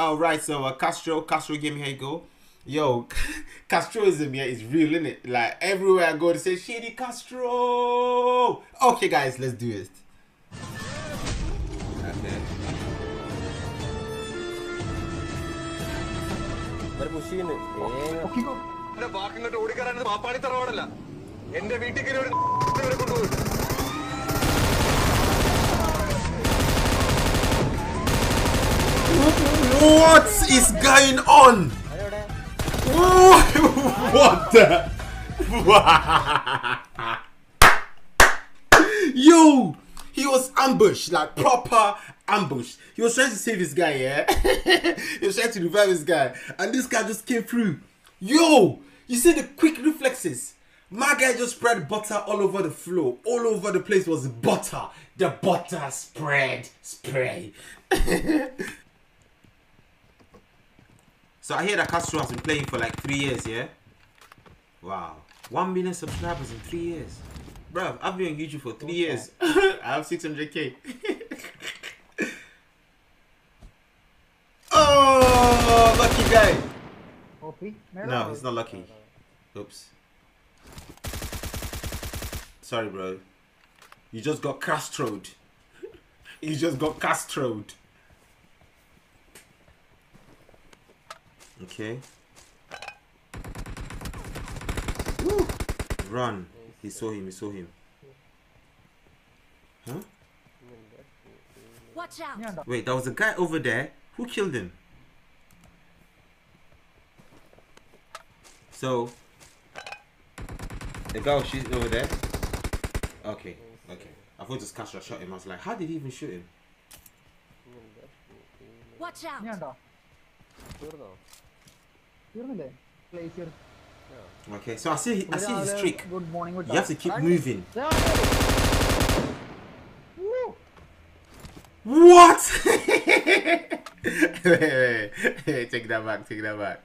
All right, so uh, Kaztro, Kaztro give me a go. Yo, Kaztroism yeah is real, isn't it? Like everywhere I go, they say Shady Kaztro. Okay, guys, let's do it. Eh? Okay. What is going on? what the? Yo! He was ambushed, like proper ambush. He was trying to save his guy, yeah? he was trying to revive his guy. And this guy just came through. Yo! You see the quick reflexes? My guy just spread butter all over the floor. All over the place was butter. The butter spread, spray so I hear that Kaztro has been playing for like three years, yeah. Wow, one million subscribers in three years, bro. I've been on YouTube for three years. I have six hundred k. oh, lucky guy. Copy. No, he's not lucky. Oops. Sorry, bro. You just got kaztroed. You just got kaztroed. Okay. Woo. Run. He saw him, he saw him. Huh? Watch out! Wait, there was a guy over there. Who killed him? So, the guy was shooting over there. Okay, okay. I thought just Kaztro shot him. I was like, how did he even shoot him? Watch out! Okay, so I see I see his trick. You have to keep moving. What? hey, take that back, take that back.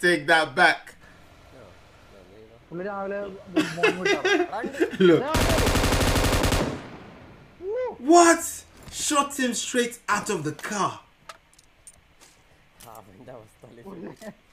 Take that back. Look. What? Shot him straight out of the car.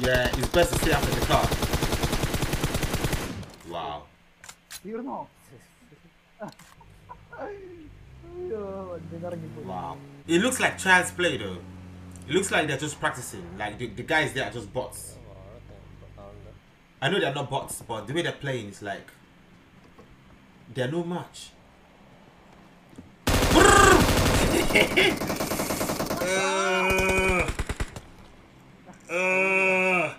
Yeah, it's best to stay after the car. Wow. തീർന്നോ അയ്യോ വണ്ടിയിൽ ഇറങ്ങിപ്പോയി Wow. It looks like child's play though. It looks like they're just practicing. Like the, the guys there are just bots. ആളുണ്ട് I know they're not bots, but the way they're playing is like they're no match. uh, uh,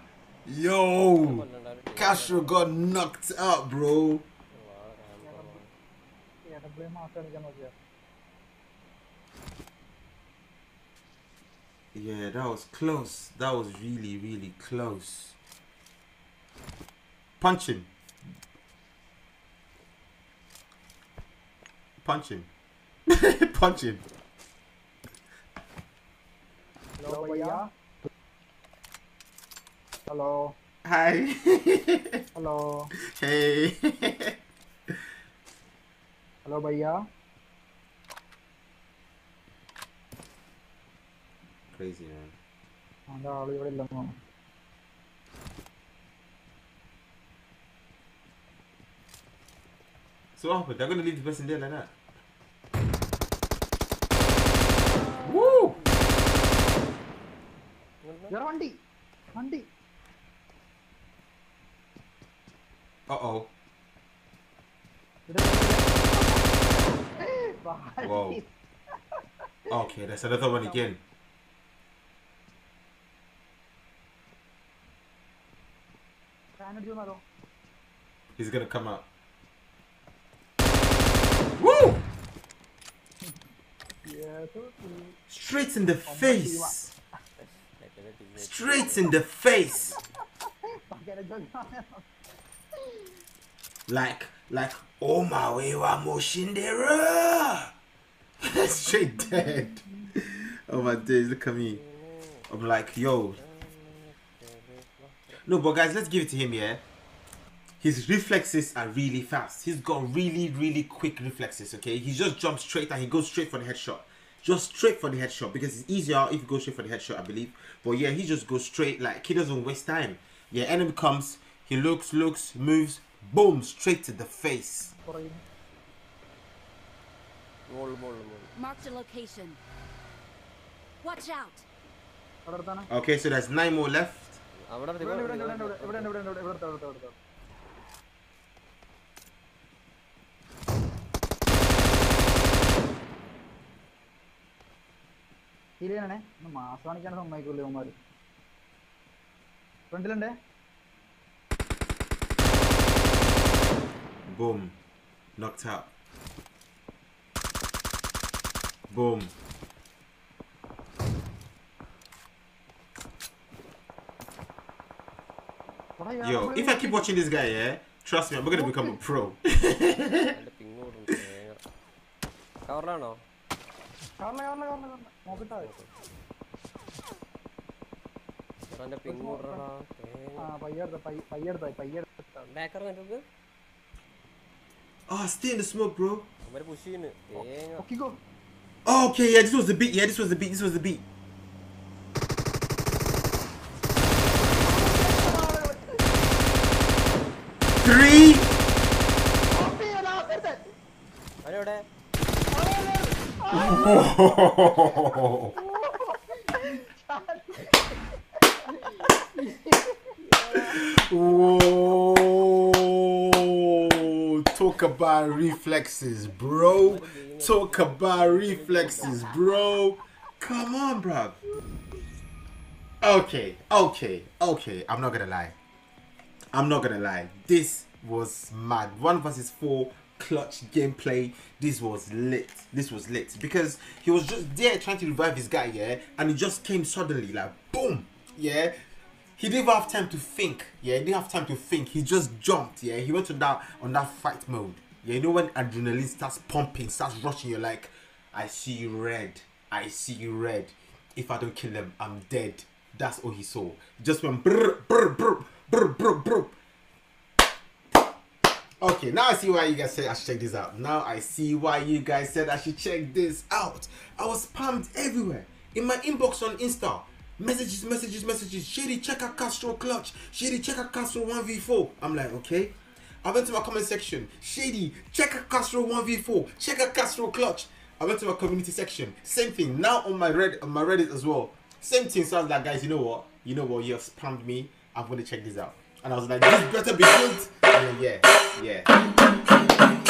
yo, Kaztro got knocked out, bro. Yeah, that was close. That was really, really close. Punch him. Punch him. Punch him. Hello, Baya. Hello. Hi. Hello. Hey. Hello, Baya. Crazy, man. Oh. So ah, what happened? They're gonna leave the person there like that? വേറെ വണ്ടി വണ്ടി Uh oh. Whoa. Okay, that's another one again. He's gonna come out. Woo! Straight in the face! Straight in the face! like, like, oh my way, Moshinderu! Straight dead. Oh my days, look at me. I'm like, yo. No, but guys, let's give it to him, yeah? His reflexes are really fast. He's got really, really quick reflexes, okay? He just jumps straight and he goes straight for the headshot just straight for the headshot because it's easier if you go straight for the headshot, I believe. But yeah, he just goes straight, like he doesn't waste time. Yeah, enemy comes, he looks, looks, moves, boom, straight to the face. mark the location. Watch out. Okay, so there's nine more left. ഒന്ന് മാസം കാണിക്കാൻ സമ്മതിക്കൂല ഇവന്മാര് ഫ്രണ്ടിലുണ്ടേ Boom. Knocked out. Boom. Yo, if I keep watching this guy, yeah, trust me, I'm gonna become a pro. കാറിലെ കാറിലെ കാറിലെ കാറിലെ നോക്കിട്ടാ മതി. എടാ എന്റെ പിങ് കൂടണടാ തേങ്ങ ആ പയ്യെടുത്ത പയ്യെടുത്ത പയ്യെടുത്ത ബാക്കർ കണ്ടിട്ട് Oh, stay in the smoke, bro. അവര് പുഷ് ചെയ്യുന്നു തേങ്ങ പൊക്കിക്കോ Oh, okay, yeah, this was the beat. Yeah, this was the beat. This was the beat. Three. Whoa! Talk about reflexes, bro. Talk about reflexes, bro. Come on, bro. Okay, okay, okay. I'm not gonna lie. I'm not gonna lie. This was mad. One versus four clutch gameplay. This was lit. This was lit because he was just there trying to revive his guy, yeah, and he just came suddenly, like boom, yeah. He didn't even have time to think. Yeah, he didn't have time to think. He just jumped. Yeah, he went on that on that fight mode. Yeah, you know when adrenaline starts pumping, starts rushing. You're like, I see you red. I see you red. If I don't kill him, I'm dead. That's all he saw. Just went brr brr brr brr brr brr. Okay, now I see why you guys said I should check this out. Now I see why you guys said I should check this out. I was spammed everywhere. In my inbox on Insta. Messages, messages, messages. Shady, check out Kaztro Clutch. Shady, check out Kaztro 1v4. I'm like, okay. I went to my comment section. Shady, check out Kaztro 1v4. Check out Kaztro Clutch. I went to my community section. Same thing. Now on my Reddit, on my Reddit as well. Same thing. So I was like, guys, you know what? You know what? You have spammed me. I'm gonna check this out. And I was like, this better be good. And yeah, yeah.